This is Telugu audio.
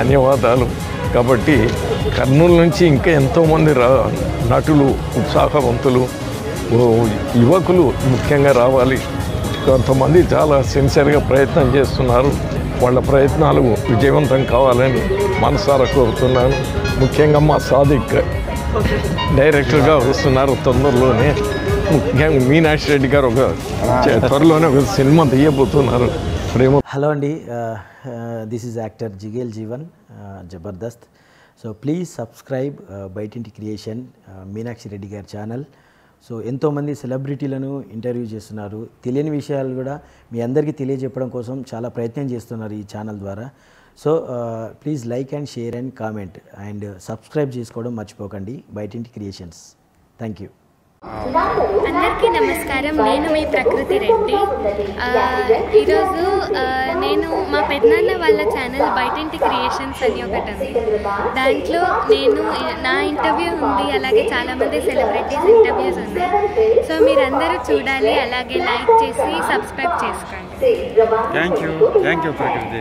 ధన్యవాదాలు. కాబట్టి కర్నూలు నుంచి ఇంకా ఎంతోమంది రా నటులు ఉత్సాహవంతులు యువకులు ముఖ్యంగా రావాలి. కొంతమంది చాలా సిన్సియర్గా ప్రయత్నం చేస్తున్నారు. వాళ్ళ ప్రయత్నాలు విజయవంతం కావాలని మనసారా కోరుతున్నాను. ముఖ్యంగా మా సాదిక్ డైరెక్టర్గా వస్తున్నారు తొందరలోనే. ముఖ్యంగా మీనాక్షి రెడ్డి గారు ఒక త్వరలోనే ఒక సినిమా తీయబోతున్నారు. ప్రేమ. హలో అండి. This is actor Jigel Jeevan Jabardasth so please subscribe బయటింటి creation Meenakshi Reddy గారి ఛానల్ సో ఎంతోమంది సెలబ్రిటీలను ఇంటర్వ్యూ చేస్తున్నారు. తెలియని విషయాలు కూడా మీ అందరికీ తెలియజెప్పడం కోసం చాలా ప్రయత్నం చేస్తున్నారు ఈ ఛానల్ ద్వారా. So please like and share and comment and subscribe చేసుకోవడం మర్చిపోకండి. బయటింటి క్రియేషన్స్ థ్యాంక్ యూ అందరికీ నమస్కారం. నేను మీ ప్రకృతి రెడ్డి. ఈరోజు నేను మా పెద్దనాన్న వాళ్ళ ఛానల్ బయటింటి క్రియేషన్స్ అని ఒకటి ఉంది దాంట్లో నేను నా ఇంటర్వ్యూ ఉంది. అలాగే చాలామంది సెలబ్రిటీస్ ఇంటర్వ్యూస్ ఉన్నాయి. సో మీరందరూ చూడాలి. అలాగే లైక్ చేసి సబ్స్క్రైబ్ చేసుకోండి. థ్యాంక్ యూ థ్యాంక్ యూ ప్రకృతి.